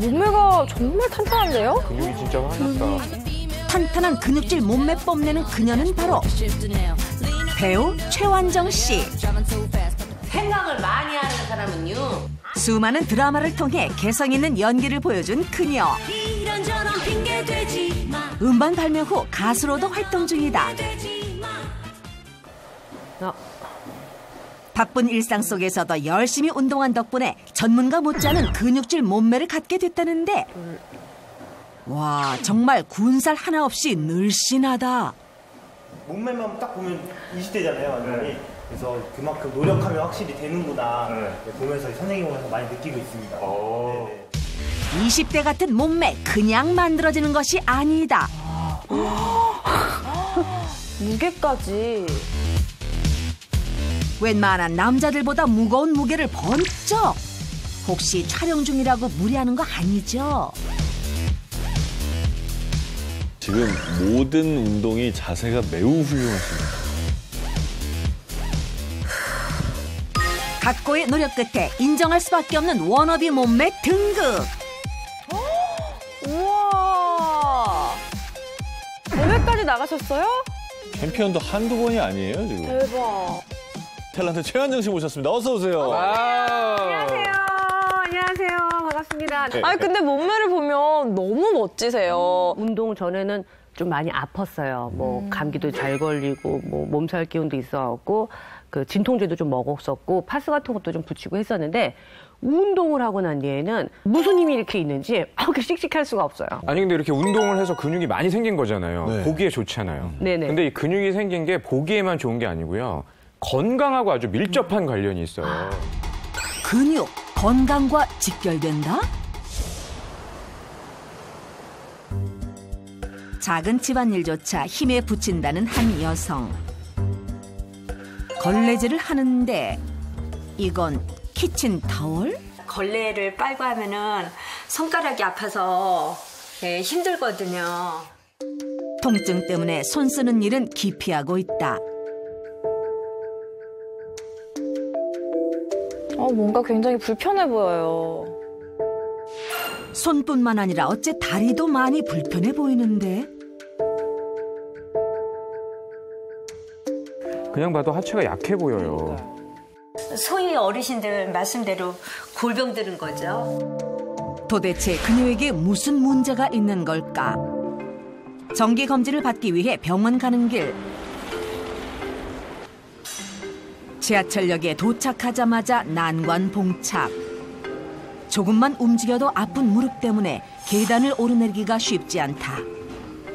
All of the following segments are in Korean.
몸매가 정말 탄탄한데요? 근육이 진짜 많았다. 탄탄한 근육질 몸매 뽐내는 그녀는 바로 배우 최완정 씨. 생각을 많이 하는 사람은요. 수많은 드라마를 통해 개성 있는 연기를 보여준 그녀. 음반 발매 후 가수로도 활동 중이다. 어. 바쁜 일상 속에서도 열심히 운동한 덕분에 전문가 못지않은 근육질 몸매를 갖게 됐다는데 와 정말 군살 하나 없이 늘씬하다. 몸매만 딱 보면 20대잖아요, 완전히. 그래서 그만큼 노력하면 확실히 되는구나. 네, 보면서 선생님 보면서 많이 느끼고 있습니다. 네, 네. 20대 같은 몸매 그냥 만들어지는 것이 아니다. 무게까지. 웬만한 남자들보다 무거운 무게를 번쩍. 혹시 촬영 중이라고 무리하는 거 아니죠? 지금 모든 운동이 자세가 매우 훌륭하십니다. 각고의 노력 끝에 인정할 수밖에 없는 워너비 몸매 등급. 우와. 대회까지 나가셨어요? 챔피언도 한두 번이 아니에요, 지금. 대박. 탤런트 최한정 씨 모셨습니다. 어서 오세요. 안녕하세요. 안녕하세요. 반갑습니다. 네. 아니 근데 몸매를 보면 너무 멋지세요. 운동 전에는 좀 많이 아팠어요. 뭐 감기도 잘 걸리고 뭐 몸살 기운도 있어갖고 그 진통제도 좀 먹었었고 파스 같은 것도 좀 붙이고 했었는데 운동을 하고 난 뒤에는 무슨 힘이 이렇게 있는지 그렇게 씩씩할 수가 없어요. 아니 근데 이렇게 운동을 해서 근육이 많이 생긴 거잖아요. 네. 보기에 좋잖아요. 네네. 근데 이 근육이 생긴 게 보기에만 좋은 게 아니고요. 건강하고 아주 밀접한 관련이 있어요. 근육, 건강과 직결된다? 작은 집안일조차 힘에 부친다는 한 여성. 걸레질을 하는데 이건 키친 타월? 걸레를 빨고 하면은 손가락이 아파서 예, 힘들거든요. 통증 때문에 손 쓰는 일은 기피하고 있다. 뭔가 굉장히 불편해 보여요. 손뿐만 아니라 어째 다리도 많이 불편해 보이는데 그냥 봐도 하체가 약해 보여요. 소위 어르신들 말씀대로 골병 들은 거죠. 도대체 그녀에게 무슨 문제가 있는 걸까? 정기 검진을 받기 위해 병원 가는 길. 지하철역에 도착하자마자 난관 봉착. 조금만 움직여도 아픈 무릎 때문에 계단을 오르내리기가 쉽지 않다.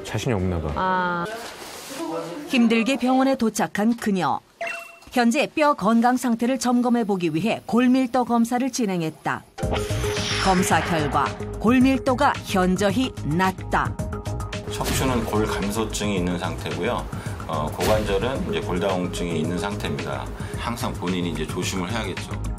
자신이 없나 봐. 아 힘들게 병원에 도착한 그녀. 현재 뼈 건강 상태를 점검해 보기 위해 골밀도 검사를 진행했다. 검사 결과 골밀도가 현저히 낮다. 척추는 골 감소증이 있는 상태고요. 어, 고관절은 이제 골다공증이 있는 상태입니다. 항상 본인이 이제 조심을 해야겠죠.